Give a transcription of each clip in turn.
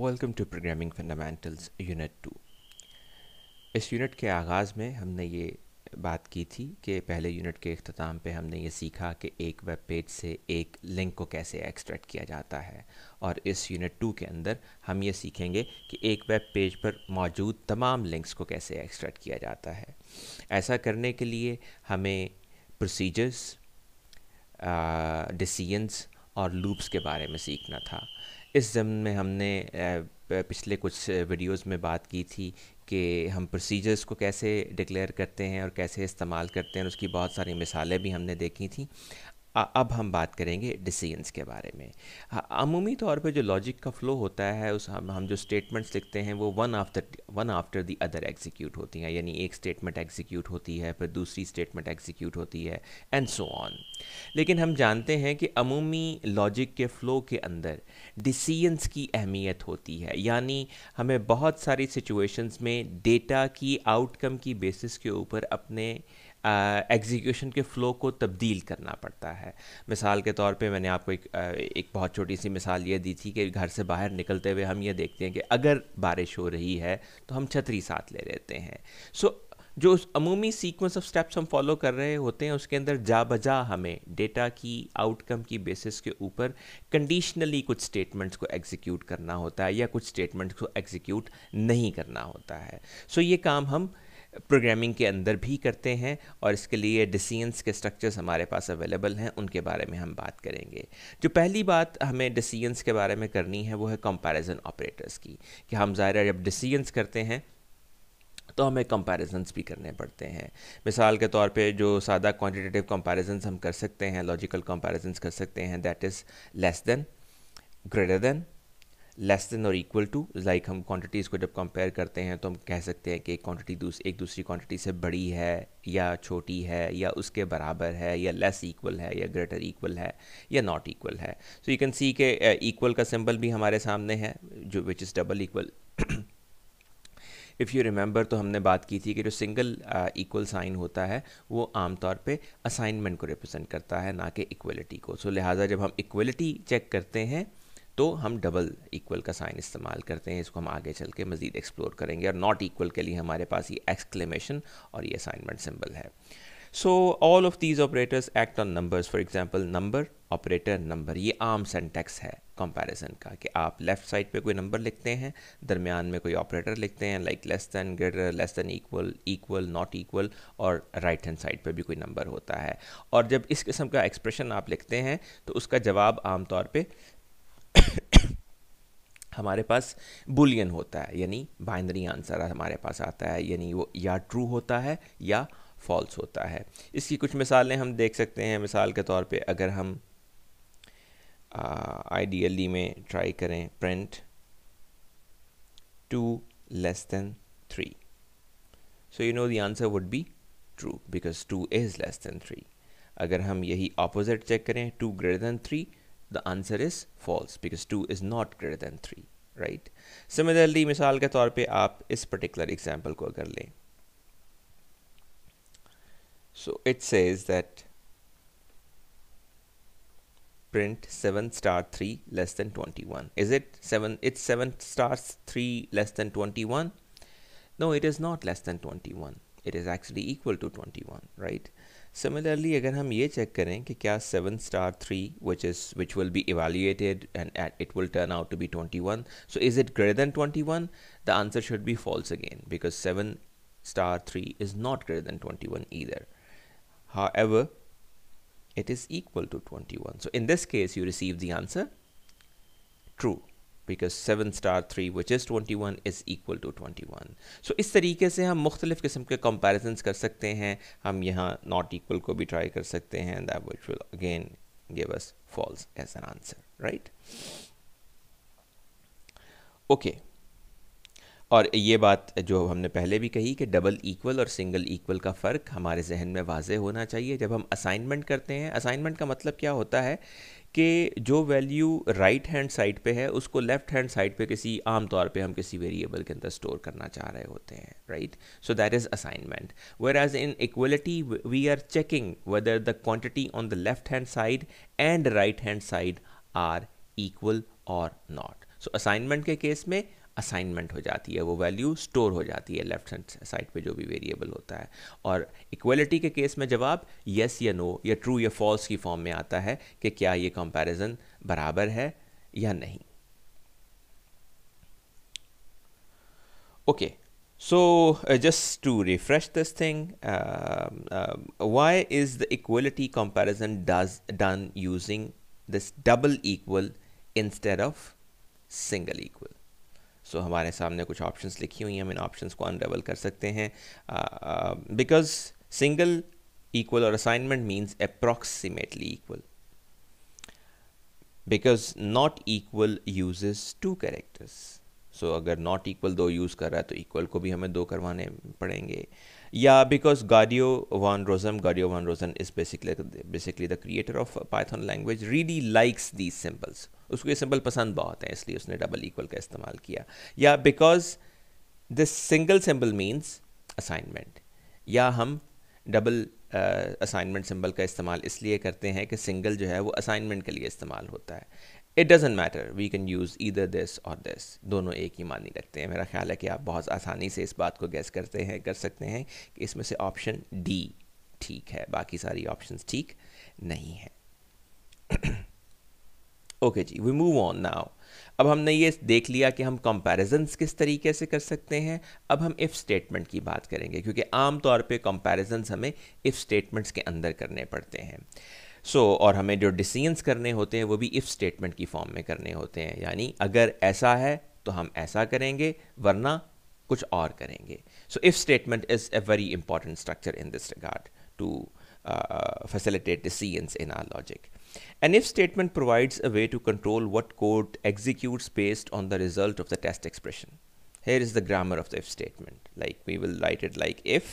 Welcome to programming fundamentals unit two इस unit के आगाज़ में हमने ये बात की थी कि पहले यूनिट के अख्ताम पे हमने ये सीखा कि एक वेब पेज से एक लिंक को कैसे एक्सट्रैक्ट किया जाता है। और इस यूनिट टू के अंदर हम ये सीखेंगे कि एक वेब पेज पर मौजूद तमाम लिंक्स को कैसे एक्सट्रैक्ट किया जाता है। ऐसा करने के लिए हमें प्रोसीजर्स डिसीजंस और लूप्स के बारे में सीखना था। इस जम में हमने पिछले कुछ वीडियोस में बात की थी कि हम प्रोसीजर्स को कैसे डिक्लेयर करते हैं और कैसे इस्तेमाल करते हैं उसकी बहुत सारी मिसालें भी हमने देखी थी। अब हम बात करेंगे डिसीजंस के बारे में। अमूमी तौर पे जो लॉजिक का फ़्लो होता है, उस हम हम जो स्टेटमेंट्स लिखते हैं, वो one after one after the other execute होती हैं। यानी एक स्टेटमेंट एग्जीक्यूट होती है, फिर दूसरी स्टेटमेंट एग्जीक्यूट होती है एंड सो ऑन लेकिन हम जानते हैं कि अमूमी लॉजिक के फ़्लो के अंदर डिसीजंस की अहमियत होती है। यानी हमें बहुत सारी सिचुएशंस में डेटा की आउटकम की बेसिस के ऊपर अपने एग्जीक्यूशन के फ़्लो को तब्दील करना पड़ता है। मिसाल के तौर पे मैंने आपको एक एक बहुत छोटी सी मिसाल ये दी थी कि घर से बाहर निकलते हुए हम ये देखते हैं कि अगर बारिश हो रही है तो हम छतरी साथ ले लेते हैं। सो so, जो अमूमी सीक्वेंस ऑफ़ स्टेप्स हम फॉलो कर रहे होते हैं उसके अंदर जा बजा हमें डेटा की आउटकम की बेसिस के ऊपर कंडीशनली कुछ स्टेटमेंट्स को एग्जीक्यूट करना होता है या कुछ स्टेटमेंट्स को एग्जीक्यूट नहीं करना होता है। सो so, ये काम हम प्रोग्रामिंग के अंदर भी करते हैं और इसके लिए डिसीजंस के स्ट्रक्चर्स हमारे पास अवेलेबल हैं, उनके बारे में हम बात करेंगे। जो पहली बात हमें डिसीजंस के बारे में करनी है, वो है कंपैरिजन ऑपरेटर्स की, कि हम ज़ाहिर जब डिसीजंस करते हैं तो हमें कंपैरिजंस भी करने पड़ते हैं। मिसाल के तौर पे जो सादा क्वांटिटेटिव कंपैरिजंस हम कर सकते हैं लॉजिकल कंपैरिजंस कर सकते हैं that is less than greater than less than और इक्वल टू लाइक हम क्वांटिटीज़ को जब कंपेयर करते हैं तो हम कह सकते हैं कि क्वांटिटी दूस एक दूसरी क्वांटिटी से बड़ी है या छोटी है या उसके बराबर है या लेस इक्वल है या ग्रेटर इक्वल है या नॉट इक्वल है। सो यू कैन सी के इक्वल का सिंबल भी हमारे सामने है जो which is double equal if you remember तो हमने बात की थी कि जो सिंगल इक्वल साइन होता है वो आमतौर पे असाइनमेंट को रिप्रेजेंट करता है ना कि इक्वलिटी को। सो so, लिहाजा जब हम इक्वलिटी चेक करते हैं तो हम डबल इक्वल का साइन इस्तेमाल करते हैं, इसको हम आगे चल के मज़ीद एक्सप्लोर करेंगे और नॉट इक्वल के लिए हमारे पास ये एक्सक्लेमेशन और ये असाइनमेंट सिंबल है। So all of these operators act on numbers for example number operator number ये आम सेंटेक्स है कंपैरिजन का कि आप लेफ़्ट साइड पे कोई नंबर लिखते हैं, दरमियान में कोई ऑपरेटर लिखते हैं like less than greater less than equal equal not equal और राइट हैंड साइड पे भी कोई नंबर होता है। और जब इस किस्म का एक्सप्रेशन आप लिखते हैं तो उसका जवाब आमतौर पर हमारे पास बुलियन होता है, यानी बाइनरी आंसर हमारे पास आता है, यानी वो या ट्रू होता है या फॉल्स होता है। इसकी कुछ मिसालें हम देख सकते हैं। मिसाल के तौर पे अगर हम आइडियली में ट्राई करें print two less than three so you know the answer would be true because two is less than three अगर हम यही ऑपोजिट चेक करें two greater than three the answer is false because 2 is not greater than 3 right? Similarly misal ke taur pe aap is particular example ko agar le. So it says that print 7 star 3 less than 21 is it 7 it's 7 star 3 less than 21 no it is not less than 21 it is actually equal to 21 right? Similarly, अगर हम ये check करें कि क्या seven star three which is which will be evaluated and it will turn out to be 21 so is it greater than 21 the answer should be false again because 7 star 3 is not greater than 21 either however it is equal to 21 so in this case you receive the answer true star three which is twenty one is equal to twenty one so इस तरीके से हम मुख्तलिफ़ किस्म के comparison कर सकते हैं। हम यहाँ नॉट इक्वल को भी ट्राई कर सकते हैं that which will again give us false as an answer right okay और ये बात जो हमने पहले भी कही कि डबल इक्वल और सिंगल इक्वल का फ़र्क हमारे जहन में वाज होना चाहिए। जब हम असाइनमेंट करते हैं असाइनमेंट का मतलब क्या होता है? कि जो वैल्यू राइट हैंड साइड पे है, उसको लेफ़्ट हैंड साइड पे किसी आम तौर पे हम किसी वेरिएबल के अंदर स्टोर करना चाह रहे होते हैं right so that is assignment whereas in equality we are checking whether the quantity on the left hand side and right hand side are equal और नॉट सो असाइनमेंट के केस में असाइनमेंट हो जाती है, वो वैल्यू स्टोर हो जाती है लेफ़्ट हैंड साइड पे जो भी वेरिएबल होता है। और इक्वलिटी के केस में जवाब येस या नो या ट्रू या फॉल्स की फॉर्म में आता है कि क्या ये कंपैरिजन बराबर है या नहीं। Okay so just to refresh this thing why is the equality comparison does done using this double equal instead of single equal so so, हमारे सामने कुछ ऑप्शंस लिखी हुई हैं हम इन ऑप्शंस को अनरेवल कर सकते हैं। बिकॉज़ सिंगल इक्वल और assignment means approximately equal because not equal uses two characters so अगर नॉट इक्वल दो यूज़ कर रहा है तो इक्वल को भी हमें दो करवाने पड़ेंगे। या because Guido van Rossum Guido van Rossum is basically basically the creator of Python language really likes these symbols उसको ये सिंबल पसंद बहुत है, इसलिए उसने डबल इक्वल का इस्तेमाल किया। या because this single symbol means assignment या हम डबल असाइनमेंट सिंबल का इस्तेमाल इसलिए करते हैं कि सिंगल जो है वो असाइनमेंट के लिए इस्तेमाल होता है। It doesn't matter we can use either this और दिस दोनों एक ही मानी रखते हैं। मेरा ख्याल है कि आप बहुत आसानी से इस बात को गैस करते हैं, कर सकते हैं कि इसमें से ऑप्शन डी ठीक है। बाकी सारी ऑप्शंस ठीक नहीं है। Okay ji we move on now अब हमने ये देख लिया कि हम कंपैरिजंस किस तरीके से कर सकते हैं। अब हम इफ़ स्टेटमेंट की बात करेंगे, क्योंकि आम तौर पे कंपैरिजंस हमें इफ़ स्टेटमेंट्स के अंदर करने पड़ते हैं। सो so, और हमें जो डिसीजंस करने होते हैं वो भी इफ़ स्टेटमेंट की फॉर्म में करने होते हैं। यानी अगर ऐसा है तो हम ऐसा करेंगे वरना कुछ और करेंगे। So if statement is a very important structure in this regard to facilitate decisions in our logic and if statement provides a way to control what code execute based on the result of the test expression here is the grammar of the if statement like we will write it like if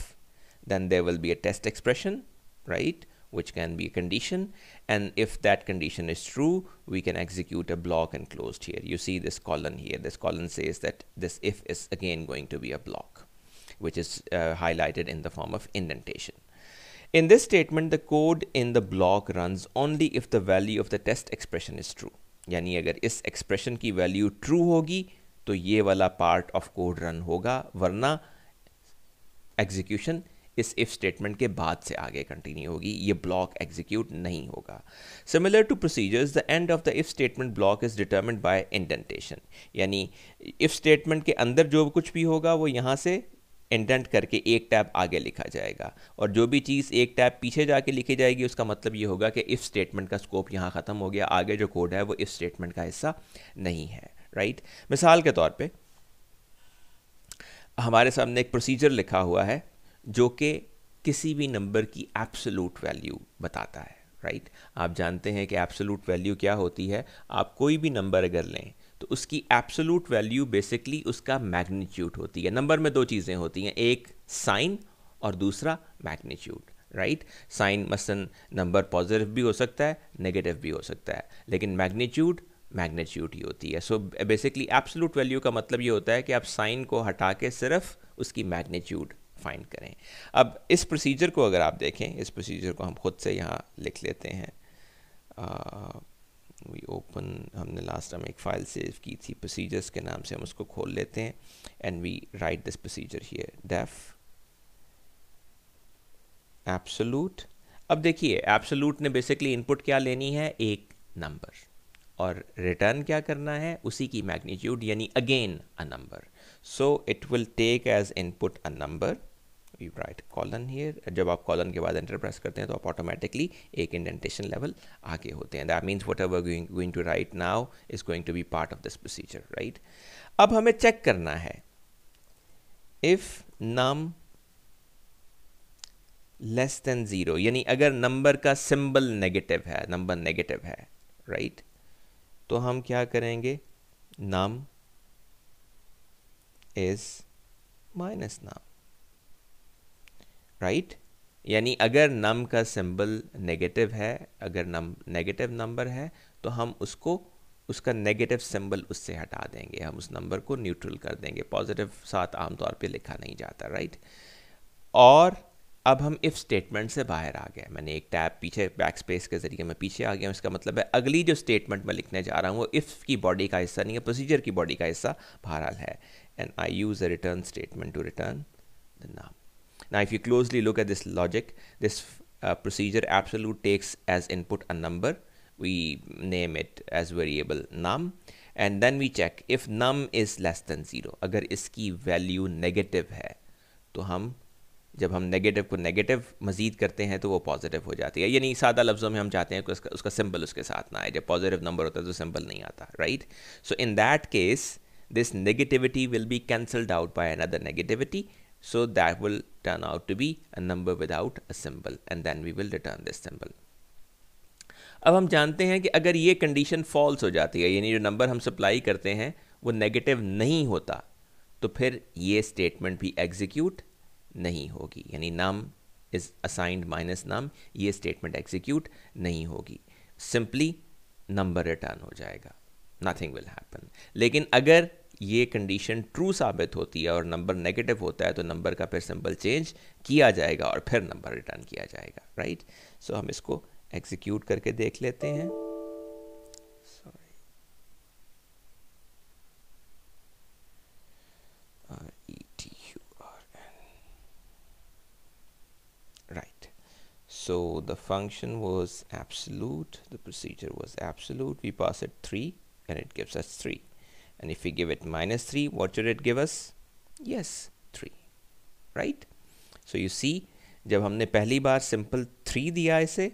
then there will be a test expression right Which can be a condition. And if that condition is true, we can execute a block enclosed here. You see this colon here. This colon says that this if is again going to be a block, which is uh, highlighted in the form of indentation. In this statement, the code in the block runs only if the value of the test expression is true. यानी अगर इस expression की value true होगी तो ये वाला part of code run होगा वरना एग्जीक्यूशन इस इफ़ स्टेटमेंट के बाद से आगे कंटिन्यू होगी, ये ब्लॉक एग्जीक्यूट नहीं होगा। Similar to procedures the end of the if statement block is determined by indentation यानी इफ़ स्टेटमेंट के अंदर जो कुछ भी होगा, वो यहाँ से इंडेंट करके एक टैब आगे लिखा जाएगा। और जो भी चीज़ एक टैब पीछे जाके लिखी जाएगी, उसका मतलब ये होगा कि इफ़ स्टेटमेंट का स्कोप यहाँ ख़त्म हो गया। आगे जो कोड है, वो इफ़ स्टेटमेंट का हिस्सा नहीं है राइट मिसाल के तौर पे, हमारे सामने एक प्रोसीजर लिखा हुआ है। जो कि किसी भी नंबर की एब्सोलूट वैल्यू बताता है राइट right? आप जानते हैं कि एब्सोलूट वैल्यू क्या होती है? आप कोई भी नंबर अगर लें तो उसकी एब्सोलूट वैल्यू बेसिकली उसका मैग्नीट्यूड होती है। नंबर में दो चीज़ें होती हैं, एक साइन और दूसरा मैग्नीट्यूड राइट साइन मसन नंबर पॉजिटिव भी हो सकता है नेगेटिव भी हो सकता है, लेकिन मैग्नीट्यूड मैग्नीट्यूड ही होती है। सो बेसिकली एब्सोलूट वैल्यू का मतलब ये होता है कि आप साइन को हटा के सिर्फ़ उसकी मैग्नीट्यूड फाइंड करें। अब इस प्रोसीजर को अगर आप देखें, इस प्रोसीजर को हम खुद से यहाँ लिख लेते हैं। वी ओपन हमने लास्ट टाइम एक फ़ाइल सेव की थी प्रोसीजर्स के नाम से, हम उसको खोल लेते हैं and we write this procedure here def absolute अब देखिए एब्सोलूट ने बेसिकली इनपुट क्या लेनी है? एक नंबर और रिटर्न क्या करना है? उसी की मैग्नीट्यूड यानी again a number so it will take as input a number we write colon here जब आप कॉलन के बाद एंटर प्रेस करते हैं तो आप ऑटोमेटिकली एक इंडेंटेशन लेवल आगे होते हैं। That means whatever going to write now is going to be part of this procedure right अब हमें चेक करना है। If num less than zero यानी अगर नंबर का सिंबल नेगेटिव है नंबर नेगेटिव है राइट right? तो हम क्या करेंगे? Num is minus num right यानी अगर नम का सिंबल नेगेटिव है, अगर नम नेगेटिव नंबर है तो हम उसको, उसका नेगेटिव सिंबल उससे हटा देंगे। हम उस नंबर को न्यूट्रल कर देंगे। पॉजिटिव साथ आमतौर पे लिखा नहीं जाता राइट और अब हम इफ़ स्टेटमेंट से बाहर आ गए। मैंने एक टैब पीछे बैक स्पेस के ज़रिए मैं पीछे आ गया इसका मतलब है अगली जो स्टेटमेंट मैं लिखने जा रहा हूँ, वो इफ़ की बॉडी का हिस्सा नहीं है प्रोसीजर की बॉडी का हिस्सा बहरहाल है। And I use a return statement to return the num Now, if you closely look at this logic, this uh, procedure absolute takes as input a number. We name it as variable num, and then we check if num is less than zero. अगर इसकी value negative है तो हम जब हम negative को negative मजीद करते हैं तो वो पॉजिटिव हो जाती है यानी सादा लफ्ज़ों में हम चाहते हैं कि उसका उसका सिंबल उसके साथ ना आए जब पॉजिटिव नंबर होता है तो सिंबल नहीं आता right so in that case this negativity will be cancelled out by another negativity so that will turn out to be a number without a symbol, and then we will return this symbol. अब हम जानते हैं कि अगर ये condition false हो जाती है, यानी जो नंबर हम सप्लाई करते हैं, वो नेगेटिव नहीं होता तो फिर ये स्टेटमेंट भी एग्जीक्यूट नहीं होगी. यानी num is assigned minus num ये स्टेटमेंट एग्जीक्यूट नहीं होगी. सिंपली नंबर रिटर्न हो जाएगा. नथिंग विल हैपन लेकिन अगर ये कंडीशन ट्रू साबित होती है और नंबर नेगेटिव होता है तो नंबर का फिर सिंबल चेंज किया जाएगा और फिर नंबर रिटर्न किया जाएगा राइट सो so, हम इसको एग्जीक्यूट करके देख लेते हैं। So the function was absolute, the procedure was absolute. We pass it 3 and it gives us 3. And if we give it minus 3, what should it give us? Yes, 3. Right? So you see, जब हमने पहली बार simple 3 दिया इसे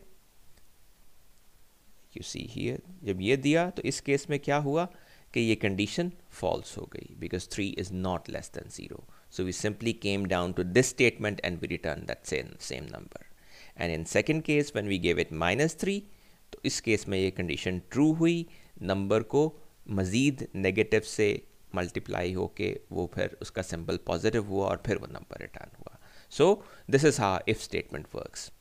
you see here जब ये दिया तो इस केस में क्या हुआ कि ये कंडीशन फॉल्स हो गई because three is not less than zero so we simply came down to this statement and we returned that same same number and in second case when we gave it minus three तो इस case में ये condition true हुई number को मज़ीद negative से multiply होके वो फिर उसका सिंबल पॉजिटिव हुआ और फिर वो नंबर रिटर्न हुआ so this is how if statement works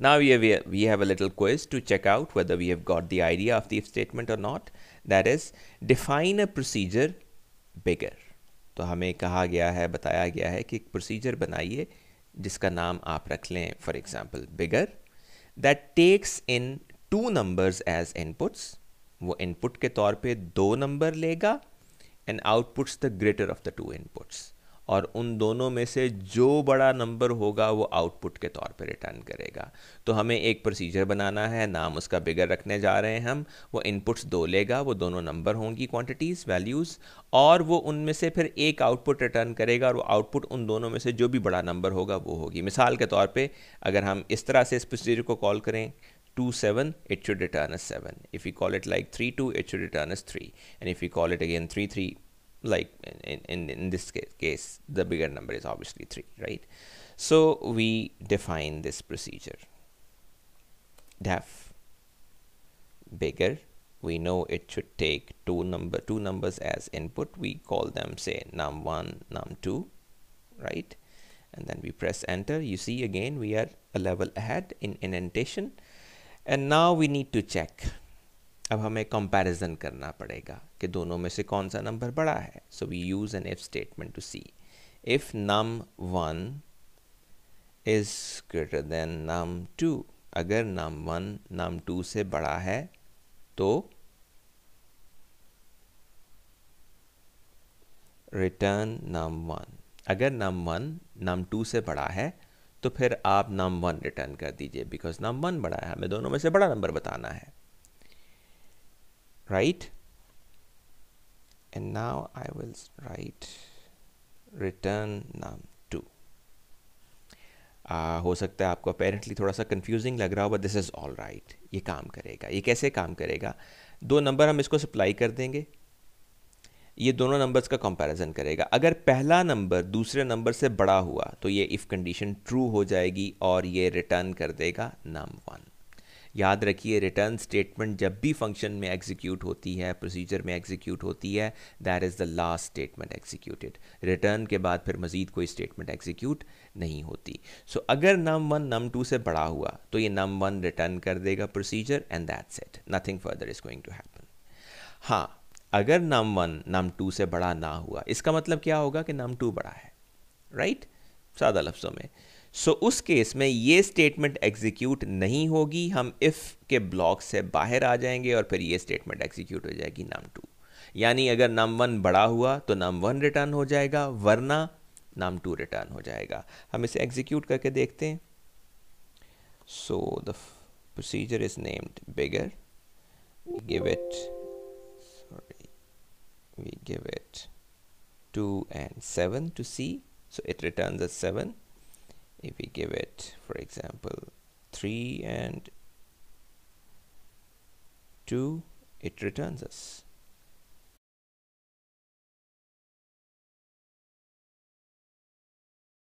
we have, we have a little quiz to check out whether we have got the idea of the if statement or not. That is, define a procedure bigger. तो हमें कहा गया है बताया गया है कि एक प्रोसीजर बनाइए जिसका नाम आप रख लें for example bigger that takes in two numbers as inputs वो इनपुट के तौर पे दो नंबर लेगा and outputs the greater of the two inputs और उन दोनों में से जो बड़ा नंबर होगा वो आउटपुट के तौर पे रिटर्न करेगा। तो हमें एक प्रोसीजर बनाना है, नाम उसका बिगर रखने जा रहे हैं हम। वो इनपुट्स दो लेगा, वो दोनों नंबर होंगी क्वांटिटीज़ वैल्यूज़ और वो उनमें से फिर एक आउटपुट रिटर्न करेगा और वो आउटपुट उन दोनों में से जो भी बड़ा नंबर होगा वो होगी। मिसाल के तौर पर अगर हम इस तरह से इस प्रोसीजर को कॉल करें 2 7 it should return as 7 if we call it like 3 2 it should return as 3 and if we call it again 3 3 like in, in, in this case, case, the bigger number is obviously 3, right? So we define this procedure. def bigger we know it should take two number two numbers as input. We call them say num1 num2 right? And then we press enter. You see again we are a level ahead in indentation and now we need to check अब हमें comparison करना पड़ेगा कि दोनों में से कौन सा नंबर बड़ा है। So we use an if statement to see if num one is greater than num two अगर नम वन नम टू से बड़ा है तो रिटर्न नम वन अगर नम वन नम टू से बड़ा है तो फिर आप नम वन रिटर्न कर दीजिए बिकॉज़ नम वन बड़ा है, हमें दोनों में से बड़ा नंबर बताना है। Right and now I will write return num2 two हो सकता है आपको अपेरेंटली थोड़ा सा कंफ्यूजिंग लग रहा हो but this is all right ये काम करेगा। ये कैसे काम करेगा? दो नंबर हम इसको सप्लाई कर देंगे। ये दोनों नंबर्स का कंपैरिजन करेगा। अगर पहला नंबर दूसरे नंबर से बड़ा हुआ तो ये इफ़ कंडीशन ट्रू हो जाएगी और ये रिटर्न कर देगा नम वन याद रखिए रिटर्न स्टेटमेंट जब भी फ़ंक्शन में एग्जीक्यूट होती है प्रोसीजर में एग्जीक्यूट होती है that is the last statement executed return के बाद फिर मज़ीद कोई स्टेटमेंट एग्जीक्यूट नहीं होती। सो so, अगर नम वन नम टू से बड़ा हुआ तो ये नम वन रिटर्न कर देगा procedure and that's it nothing further is going to happen हाँ अगर नम वन नम टू से बड़ा ना हुआ इसका मतलब क्या होगा कि नम टू बड़ा है राइट? सादा लफ्ज़ों में। सो so, उस केस में ये स्टेटमेंट एग्जीक्यूट नहीं होगी हम इफ़ के ब्लॉक से बाहर आ जाएँगे और फिर ये स्टेटमेंट एग्जीक्यूट हो जाएगी नम टू। यानी अगर नम वन बड़ा हुआ तो नम वन रिटर्न हो जाएगा वरना नम टू रिटर्न हो जाएगा। हम इसे एग्जीक्यूट करके देखते हैं। So the procedure is named bigger give it we give it 2 and 7 to see so it returns a 7 if we give it for example 3 and 2 it returns us